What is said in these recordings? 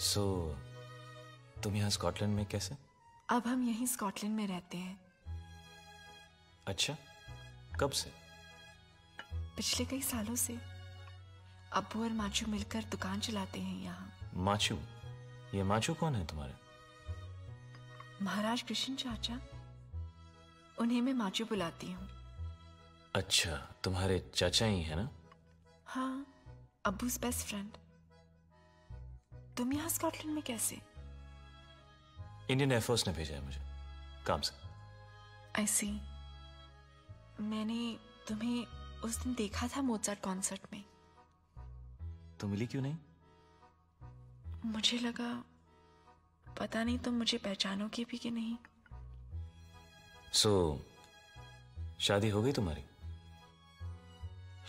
सो so, तुम यहाँ Scotland में कैसे? अब हम यहीं स्कॉटलैंड में रहते हैं। अच्छा कब से? पिछले कई सालों से। अब्बू और माचू मिलकर दुकान चलाते हैं यहाँ। माचू? ये माचू कौन है तुम्हारे? महाराज कृष्ण चाचा उन्हें मैं माचू बुलाती हूँ। अच्छा तुम्हारे चाचा ही है ना? हाँ अब्बूज बेस्ट फ्रेंड तुम यहाँ स्कॉटलैंड में कैसे? इंडियन एयरफोर्स ने भेजा है मुझे काम से। आई सी मैंने तुम्हें उस दिन देखा था मोजार्ट कॉन्सर्ट में। तो मिली क्यों नहीं? मुझे लगा पता नहीं तुम मुझे पहचानोगे भी कि नहीं। सो so, शादी हो गई तुम्हारी?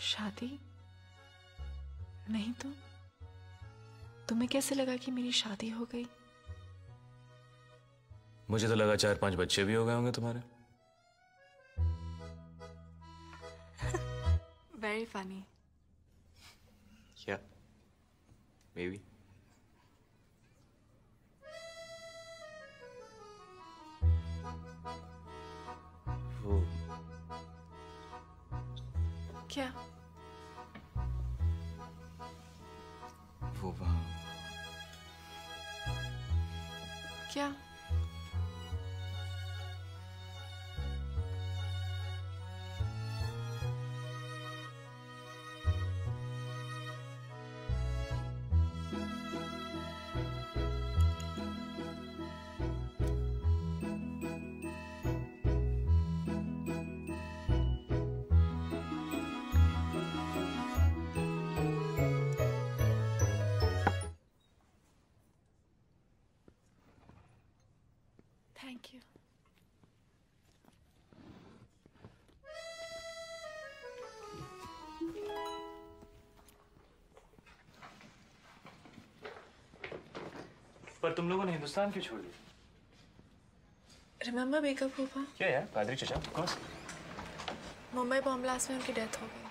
शादी? नहीं तो? तुम्हें कैसे लगा कि मेरी शादी हो गई? मुझे तो लगा चार पाँच बच्चे भी हो गए होंगे तुम्हारे। वेरी फनी क्या maybe. वो क्या? वो वहाँ क्या थैंक यू पर तुम लोगों ने हिंदुस्तान क्यों छोड़ दिया? रिमेम्बर बेकअप हुआ। क्या यार? पादरी चचा कौन मुंबई बॉम्ब ब्लास्ट में उनकी डेथ हो गई।